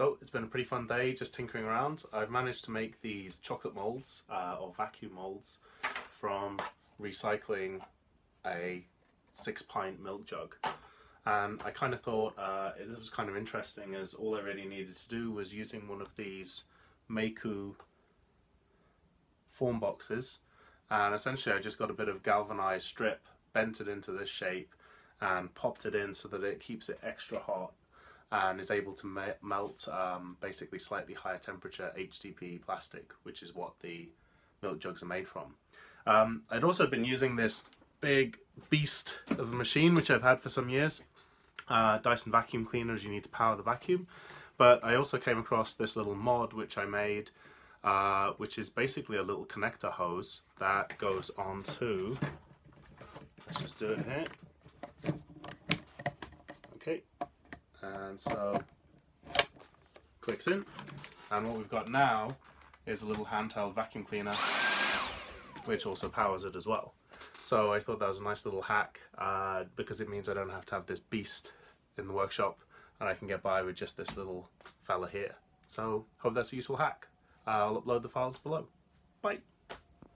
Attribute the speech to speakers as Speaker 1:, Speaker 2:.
Speaker 1: So it's been a pretty fun day just tinkering around. I've managed to make these chocolate molds uh, or vacuum molds from recycling a six pint milk jug. And I kind of thought uh, this was kind of interesting as all I really needed to do was using one of these Meiku form boxes and essentially I just got a bit of galvanized strip, bent it into this shape and popped it in so that it keeps it extra hot and is able to me melt um, basically slightly higher temperature HDPE plastic, which is what the milk jugs are made from. Um, I'd also been using this big beast of a machine, which I've had for some years. Uh, Dyson vacuum cleaners, you need to power the vacuum. But I also came across this little mod which I made, uh, which is basically a little connector hose that goes onto, let's just do it here. And so clicks in. And what we've got now is a little handheld vacuum cleaner which also powers it as well. So I thought that was a nice little hack uh, because it means I don't have to have this beast in the workshop and I can get by with just this little fella here. So hope that's a useful hack. I'll upload the files below. Bye